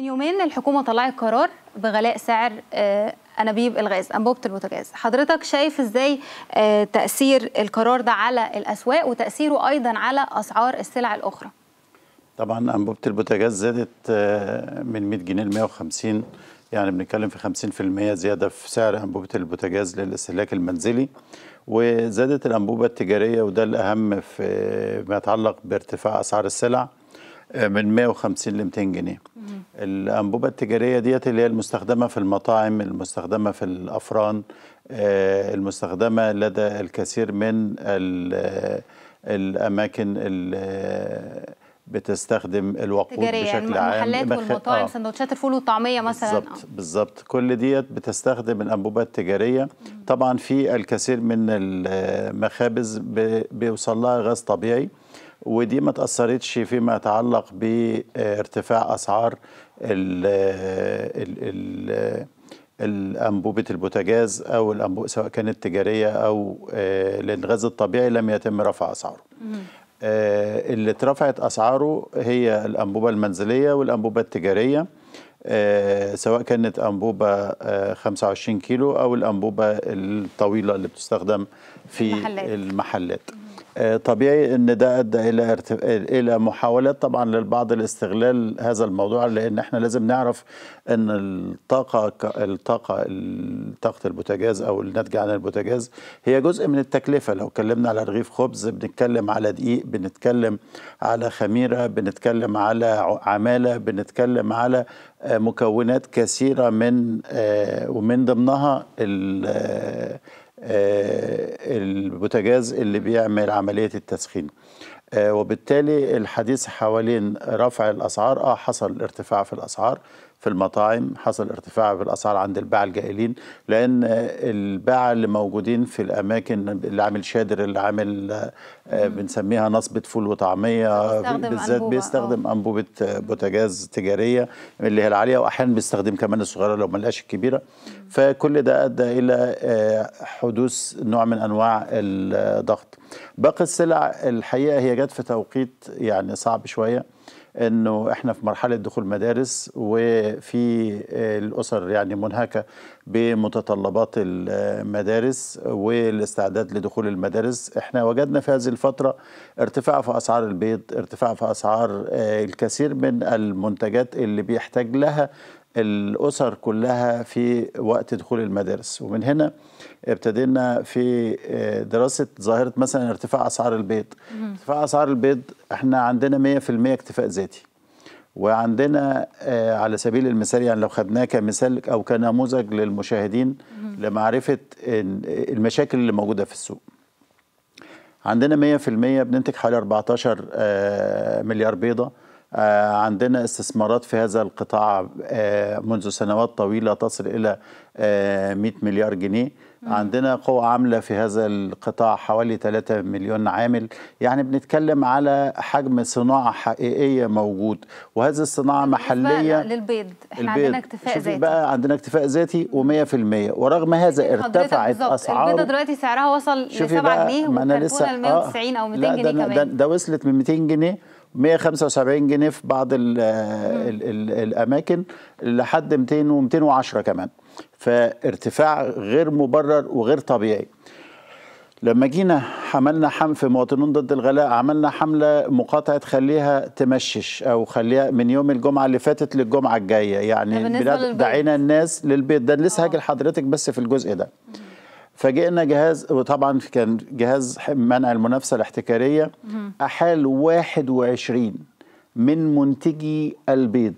من يومين الحكومة طلعت قرار بغلاء سعر آه، أنابيب الغاز أنبوبة البوتاجاز. حضرتك شايف إزاي آه، تأثير القرار ده على الأسواق وتأثيره أيضا على أسعار السلع الأخرى؟ طبعا أنبوبة البوتاجاز زادت آه، من 100 جنيه ل 150 يعني بنتكلم في 50% زيادة في سعر أنبوبة البوتاجاز للاستهلاك المنزلي. وزادت الأنبوبة التجارية وده الأهم في ما يتعلق بارتفاع أسعار السلع. من 150 ل 200 جنيه. الأنبوبة التجارية ديت اللي هي المستخدمة في المطاعم المستخدمة في الأفران آه، المستخدمة لدى الكثير من ال- الأماكن اللي بتستخدم الوقود تجارية بشكل يعني عام المحلات مخ- والمطاعم آه. سندوتشات الفول والطعمية مثلا. بالظبط بالظبط. كل ديت بتستخدم الانبوبات التجارية. طبعا في الكثير من المخابز ب- بيوصل لها غاز طبيعي. ودي ما تأثرتش فيما يتعلق بارتفاع أسعار ال ال ال الأنبوبة البوتاجاز أو الانبوبه سواء كانت تجارية أو آه، لأن الغاز الطبيعي لم يتم رفع أسعاره. آه، اللي اترفعت أسعاره هي الأنبوبة المنزلية والأنبوبة التجارية. آه، سواء كانت أنبوبة آه، 25 كيلو أو الأنبوبة الطويلة اللي بتستخدم في المحلات. المحلات. طبيعي إن ده أدى إلى. إلى محاولات طبعا للبعض لاستغلال هذا الموضوع لأن إحنا لازم نعرف إن الطاقة الطاقة ال- طاقة البوتاجاز أو الناتجه عن البوتاجاز هي جزء من التكلفة لو اتكلمنا على رغيف خبز بنتكلم على دقيق بنتكلم على خميرة بنتكلم على عمالة بنتكلم على آه، مكونات كثيرة من آه، ومن ضمنها ال- البوتاجاز اللي بيعمل عملية التسخين. آه، وبالتالي الحديث حوالين رفع الأسعار آه حصل ارتفاع في الأسعار. في المطاعم حصل ارتفاع في الأسعار عند الباعة الجائلين آه، الباعة اللي موجودين في الأماكن اللي عامل شادر اللي عامل آه، بنسميها نصبة فول وطعمية بالذات بيستخدم أنبوبة بوتاجاز تجارية اللي هي العالية واحيانا بيستخدم كمان الصغيرة لو ما لقاش الكبيره فكل ده أدى إلى آه، حدوث نوع من أنواع الضغط. باقي السلع الحقيقة هي جت في توقيت يعني صعب شوية. إنه إحنا في مرحلة دخول مدارس وفي آه، الأسر يعني منهكة بمتطلبات المدارس والاستعداد لدخول المدارس. إحنا وجدنا في هذه الفترة ارتفاع في أسعار البيض ارتفاع في أسعار آه، الكثير من المنتجات اللي بيحتاج لها الأسر كلها في وقت دخول المدارس. ومن هنا ابتدينا في آه، دراسة ظاهرة مثلا ارتفاع أسعار البيض. ارتفاع أسعار البيض إحنا عندنا 100% اكتفاء ذاتي. وعندنا آه، على سبيل المثال يعني لو خدناه كمثال أو كنموذج للمشاهدين لمعرفة إن- المشاكل اللي موجودة في السوق. عندنا 100% بننتج حوالي 14 آه، مليار بيضة. عندنا استثمارات في هذا القطاع آه، منذ سنوات طويلة تصل إلى آه، 100 مليار جنيه. عندنا قوة عاملة في هذا القطاع حوالي 3 مليون عامل. يعني بنتكلم على حجم صناعة حقيقية موجود وهذه الصناعة محلية. للبيض. إحنا البيض. عندنا اكتفاء ذاتي. بقى عندنا اكتفاء ذاتي و100% ورغم هذا ارتفعت اسعاره البيضة دلوقتي سعرها وصل ل شوفي 7 بقى جنيه ما أنا لسه ل 190 أو 200 لا جنيه ده, كمان. ده وصلت من 200 جنيه. 175 جنيه في بعض ال ال ال الأماكن لحد 200 و210 كمان. فارتفاع غير مبرر وغير طبيعي. لما جينا عملنا حمل في مواطنون ضد الغلاء عملنا حملة مقاطعة خليها تمشش أو خليها من يوم الجمعة اللي فاتت للجمعة الجاية. يعني. دعينا الناس للبيض ده لسه آه. هاجي لحضرتك بس في الجزء ده. فجئنا جهاز وطبعا كان جهاز منع المنافسة الاحتكارية. أحال 21 من منتجي البيض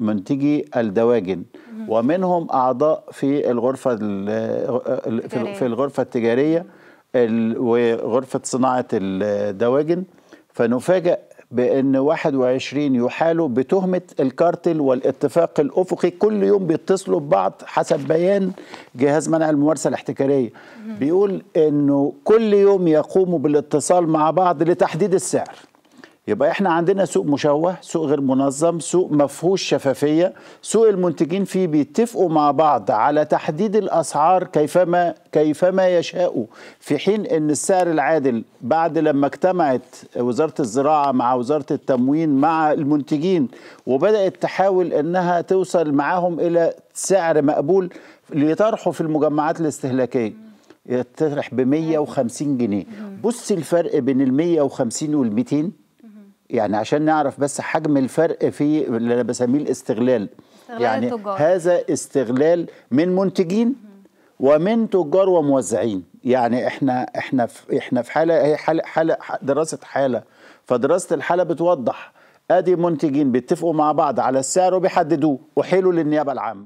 منتجي الدواجن. ومنهم أعضاء في الغرفة ال- ال- في- الغرفة التجارية ال- وغرفة صناعة الدواجن. فنفاجأ بأن 21 يحالوا بتهمة الكارتل والاتفاق الأفقي كل يوم بيتصلوا ببعض حسب بيان جهاز منع الممارسة الاحتكارية. بيقول إنه كل يوم يقوموا بالاتصال مع بعض لتحديد السعر. يبقى إحنا عندنا سوق مشوه سوق غير منظم سوق مفهوش شفافية. سوق المنتجين فيه بيتفقوا مع بعض على تحديد الأسعار كيفما كيفما يشاءوا. في حين إن السعر العادل بعد لما اجتمعت وزارة الزراعة مع وزارة التموين مع المنتجين وبدأت تحاول إنها توصل معاهم إلى سعر مقبول ليطرحوا في المجمعات الاستهلاكية. يطرح ب 150 جنيه. بص الفرق بين ال 150 وال 200 يعني عشان نعرف بس حجم الفرق في اللي أنا بسميه الاستغلال. استغلال يعني التجار. هذا استغلال من منتجين ومن تجار وموزعين. يعني إحنا إحنا في إحنا في حالة هي حالة حالة دراسة حالة. فدراسة الحالة بتوضح. أدي منتجين بيتفقوا مع بعض على السعر وبيحددوه وحيلوا للنيابة العامة.